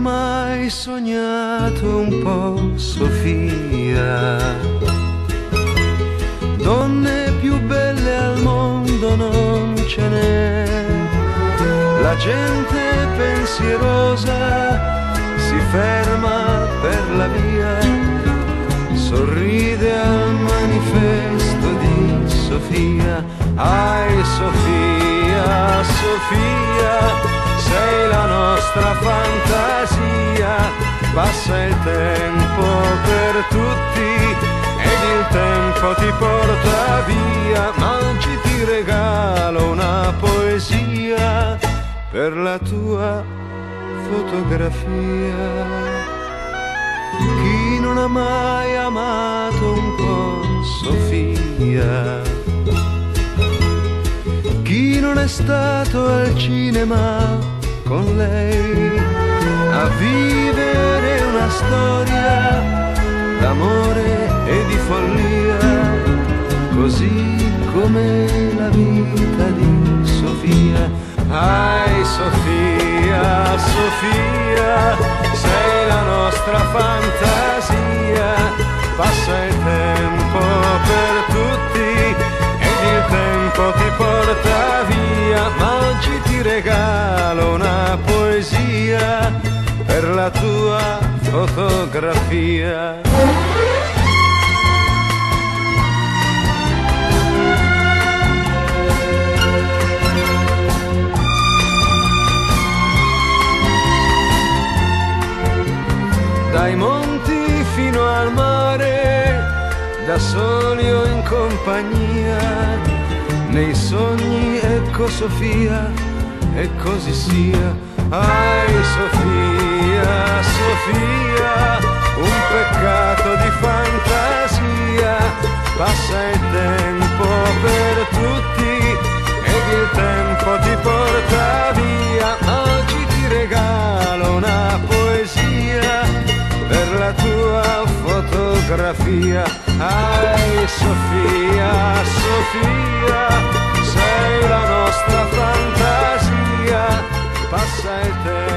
mai sognato un po', Sofia? Donne più belle al mondo non ce n'è. La gente pensierosa si ferma per la via, sorride al manifesto di Sofia. Ai Sofia, Sofia sei la nostra fantasia, passa il tempo per tutti ed il tempo ti porta via, ma oggi ti regalo una poesia per la tua fotografia. Chi non ha mai amato un po' Sofia? Chi non è stato al cinema con lei a vivere storia d'amore e di follia, così come la vita di Sofia. Ai Sofia, Sofia, sei la nostra fantasia, passa il tempo per tutti ed il tempo ti porta via, ma oggi ti regalo una poesia per la tua fotografia. Dai monti fino al mare, da soli o in compagnia, nei sogni ecco Sofia e così sia Ai Sofia, Sofia, passa il tempo per tutti ed il tempo ti porta via. Oggi ti regalo una poesia per la tua fotografia. Ai Sofia, Sofia, sei la nostra fantasia passa il tempo